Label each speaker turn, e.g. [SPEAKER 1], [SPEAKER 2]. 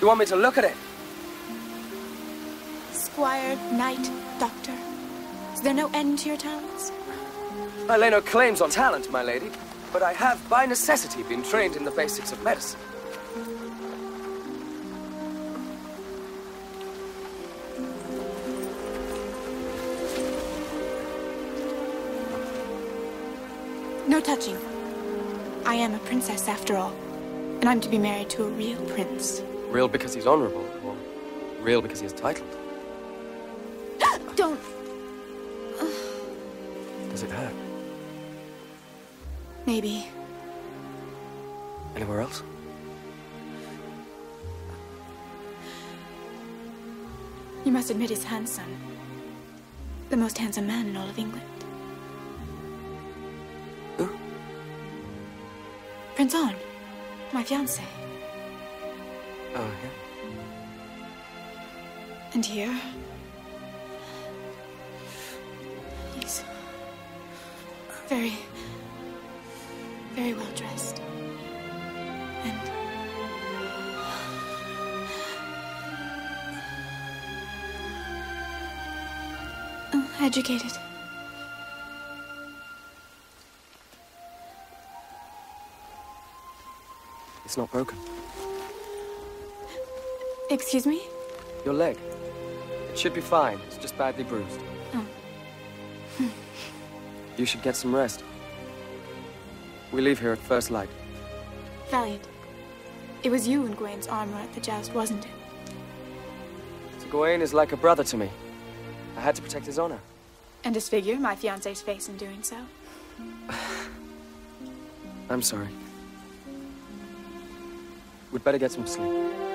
[SPEAKER 1] You want me to look at it?
[SPEAKER 2] Squire, knight, doctor. Is there no end to your talents?
[SPEAKER 1] I lay no claims on talent, my lady, but I have by necessity been trained in the basics of medicine.
[SPEAKER 2] No touching. I am a princess after all, and I'm to be married to a real prince.
[SPEAKER 1] Real because he's honorable, or real because he's titled?
[SPEAKER 2] Don't.
[SPEAKER 1] Does it hurt?
[SPEAKER 2] Maybe.
[SPEAKER 1] Anywhere else?
[SPEAKER 2] You must admit he's handsome. The most handsome man in all of England.
[SPEAKER 1] Who?
[SPEAKER 2] Prince Arn, my fiancé.
[SPEAKER 1] Oh, yeah.
[SPEAKER 2] And here. He's very, very well dressed. And. Oh, educated.
[SPEAKER 1] It's not broken.
[SPEAKER 2] Excuse me?
[SPEAKER 1] Your leg. It should be fine. It's just badly bruised.
[SPEAKER 2] Oh. Hmm.
[SPEAKER 1] You should get some rest. We leave here at first light.
[SPEAKER 2] Valiant. It was you in Gawain's armor at the joust, wasn't it?
[SPEAKER 1] Sir Gawain is like a brother to me. I had to protect his honor.
[SPEAKER 2] And disfigure my fiancé's face in doing so.
[SPEAKER 1] I'm sorry. We'd better get some sleep.